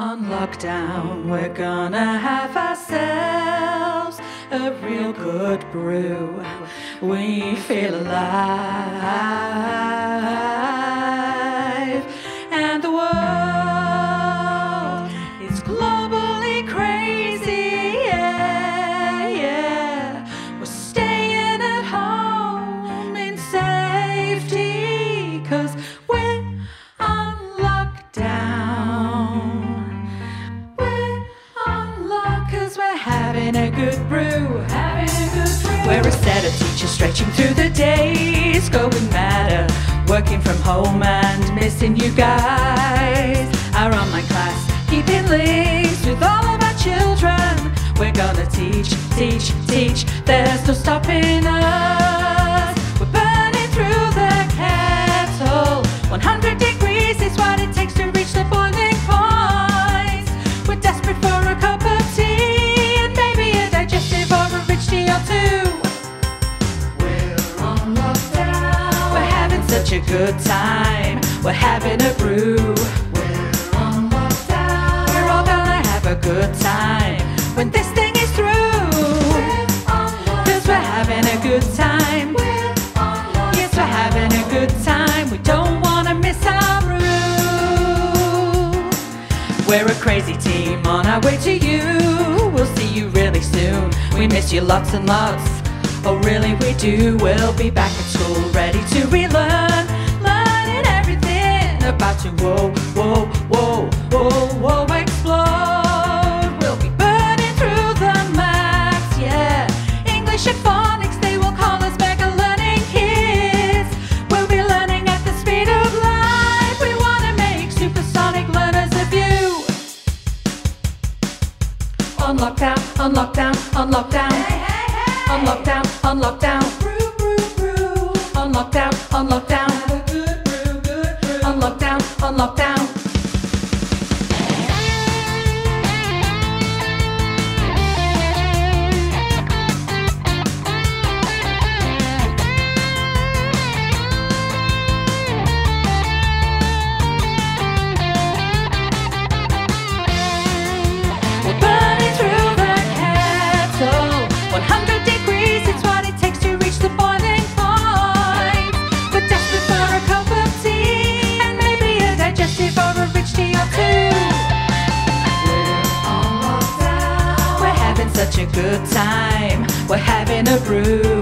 On lockdown, we're gonna have ourselves a real good brew. We feel alive, and the world having a good brew. Having a good brew. We're a set of teachers stretching through the days, going madder, uh, working from home and missing you guys. Our online class, keeping links with all of our children. We're gonna teach, teach, teach. There's no stopping such a good time. We're having a brew. We're on lockdown. We're all gonna have a good time when this thing is through. Cause we're having a good time. Yes, we're having a good time. We don't wanna miss our brew. We're a crazy team on our way to you. We'll see you really soon. We miss you lots and lots. Oh, really, we do. We'll be back at school, ready to relearn, learning everything about to whoa, whoa, whoa, whoa, whoa, explode. We'll be burning through the maths, yeah. English and phonics, they will call us mega learning kids. We'll be learning at the speed of light. We wanna make supersonic learners of you. On lockdown, on lockdown, on lockdown. On lockdown, on lockdown. Good time. We're having a brew.